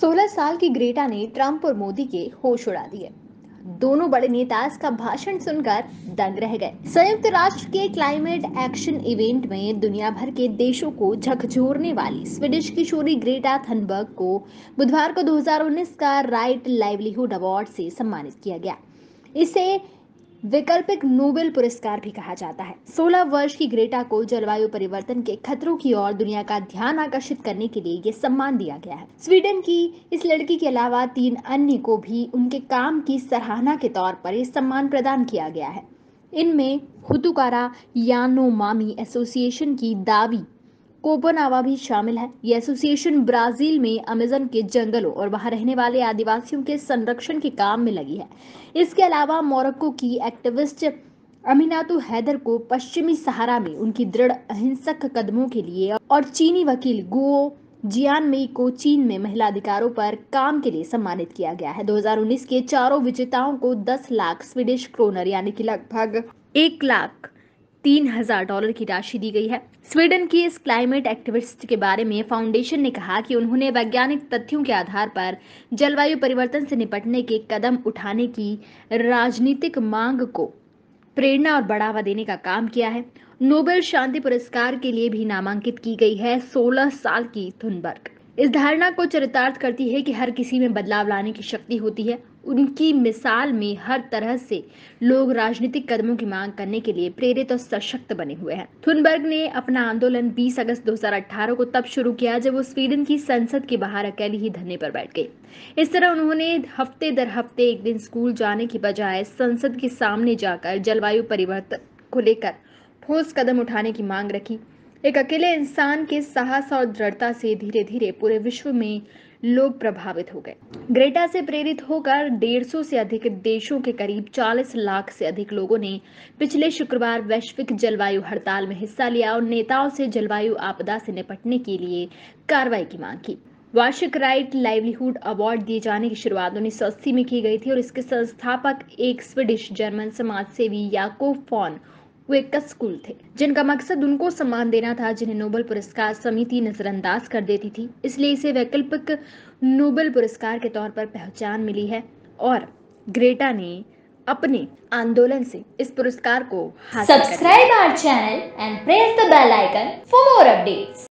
16 साल की ग्रेटा ने ट्रंप और मोदी के होश उड़ा दिए। दोनों बड़े नेता इसका भाषण सुनकर दंग रह गए। संयुक्त राष्ट्र के क्लाइमेट एक्शन इवेंट में दुनिया भर के देशों को झकझोरने वाली स्वीडिश किशोरी ग्रेटा थनबर्ग को बुधवार को 2019 का राइट लाइवलीहुड अवार्ड से सम्मानित किया गया। इसे वैकल्पिक नोबेल पुरस्कार भी कहा जाता है। 16 वर्ष की ग्रेटा को जलवायु परिवर्तन के खतरों की ओर दुनिया का ध्यान आकर्षित करने के लिए ये सम्मान दिया गया है। स्वीडन की इस लड़की के अलावा तीन अन्य को भी उनके काम की सराहना के तौर पर यह सम्मान प्रदान किया गया है। इनमें हुतुकारा यानोमामी एसोसिएशन की दावी कोपनावा भी शामिल है। ये एसोसिएशन ब्राज़ील में अमेजन के जंगलों और वहाँ रहने वाले आदिवासियों के संरक्षण के काम में लगी है। इसके अलावा मोरक्को की एक्टिविस्ट अमीनातु हैदर को पश्चिमी सहारा में उनकी दृढ़ अहिंसक कदमों के लिए और चीनी वकील गुओ जियान मई को चीन में महिला अधिकारों पर काम के लिए सम्मानित किया गया है। 2019 के चारों विजेताओं को 10 लाख स्वीडिश क्रोनर, यानी कि लगभग एक लाख तीन हज़ार डॉलर की राशि दी गई है। स्वीडन की इस क्लाइमेट एक्टिविस्ट के बारे में फाउंडेशन ने कहा कि उन्होंने वैज्ञानिक तथ्यों के आधार पर जलवायु परिवर्तन से निपटने के कदम उठाने की राजनीतिक मांग को प्रेरणा और बढ़ावा देने का काम किया है। नोबेल शांति पुरस्कार के लिए भी नामांकित की गई है 16 साल की थुनबर्ग इस धारणा को चरितार्थ करती है कि हर किसी में बदलाव लाने की शक्ति होती है उनकी मिसाल में हर तरह से लोग राजनीतिक कदमों की मांग करने के लिए प्रेरित और सशक्त बने हुए हैं। थुनबर्ग ने अपना आंदोलन 20 अगस्त 2018 को तब शुरू किया जब वो स्वीडन की संसद के बाहर अकेली ही धरने पर बैठ गई। इस तरह उन्होंने हफ़्ते दर हफ़्ते एक दिन स्कूल जाने की बजाय संसद के सामने जाकर जलवायु परिवर्तन को लेकर ठोस कदम उठाने की मांग रखी। एक अकेले इंसान के साहस और दृढ़ता से धीरे धीरे पूरे विश्व में लोग प्रभावित हो गए। ग्रेटा से प्रेरित होकर डेढ़ सौ से अधिक देशों के करीब 40 लाख से अधिक लोगों ने पिछले शुक्रवार वैश्विक जलवायु हड़ताल में हिस्सा लिया और नेताओं से जलवायु आपदा से निपटने के लिए कार्रवाई की मांग की। वार्षिक राइट लाइवलीहुड अवार्ड दिए जाने की शुरुआत उन्नीस सौ अस्सी में की गई थी और इसके संस्थापक एक स्वीडिश जर्मन समाज सेवी याको फॉन वे स्कूल थे, जिनका मकसद उनको सम्मान देना था, जिन्हें नोबेल पुरस्कार समिति नजरअंदाज कर देती थी। इसलिए इसे वैकल्पिक नोबेल पुरस्कार के तौर पर पहचान मिली है और ग्रेटा ने अपने आंदोलन से इस पुरस्कार को subscribe our channel and press the bell icon for more updates